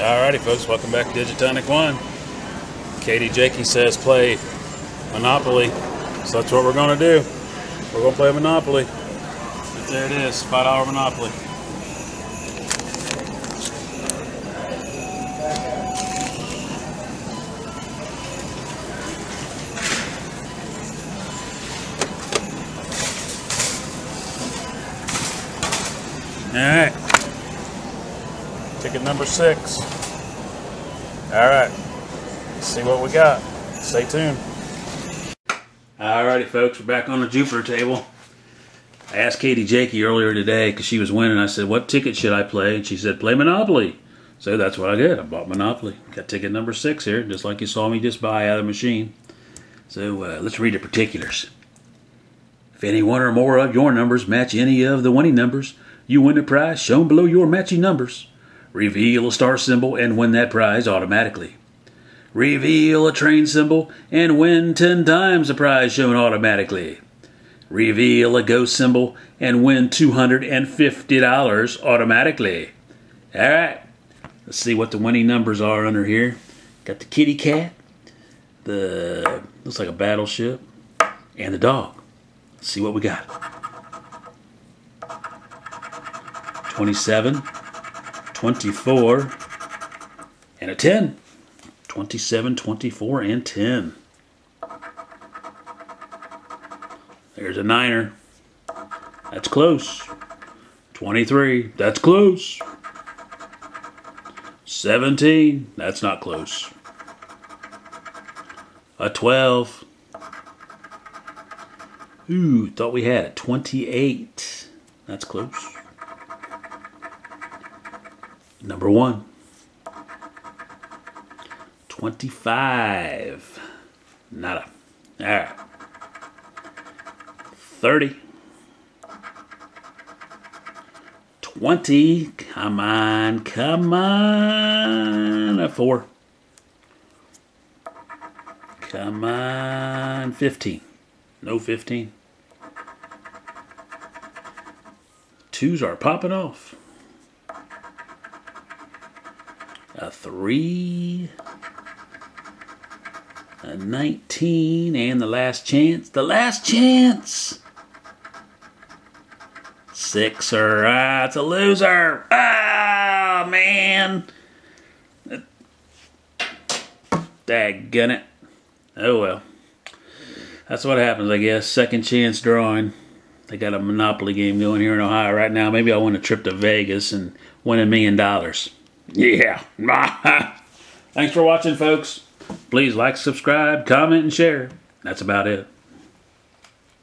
Alrighty, folks, welcome back to Digitonic One. Katie Jakey says play Monopoly, so that's what we're going to do. We're going to play Monopoly. But there it is, $5 Monopoly. Alright. Ticket number six. Alright. Let's see what we got. Stay tuned. All righty, folks, we're back on the Jupiter table. I asked Katie Jakey earlier today because she was winning. I said, What ticket should I play? And she said, Play Monopoly. So that's what I did. I bought Monopoly. Got ticket number six here, just like you saw me just buy out of the machine. So uh, let's read the particulars. If any one or more of your numbers match any of the winning numbers, you win the prize shown below your matching numbers. Reveal a star symbol and win that prize automatically. Reveal a train symbol and win 10 times the prize shown automatically. Reveal a ghost symbol and win $250 automatically. All right, let's see what the winning numbers are under here. Got the kitty cat, the looks like a battleship, and the dog. Let's see what we got. 27, 24, and a 10. 27, 24, and 10. There's a niner. That's close. 23. That's close. 17. That's not close. A 12. Ooh, thought we had it. 28. That's close. Number one. 25. Nada. All right. 30. 20. Come on, come on. A 4. Come on. 15. No 15. Twos are popping off. A 3 a 19, and the last chance. The last chance! Sixer. Ah, it's a loser. Ah, man. Daggone it. Oh, well. That's what happens, I guess. Second chance drawing. They got a Monopoly game going here in Ohio right now. Maybe I'll win a trip to Vegas and win a million dollars. Yeah. Thanks for watching, folks. Please like, subscribe, comment, and share. That's about it.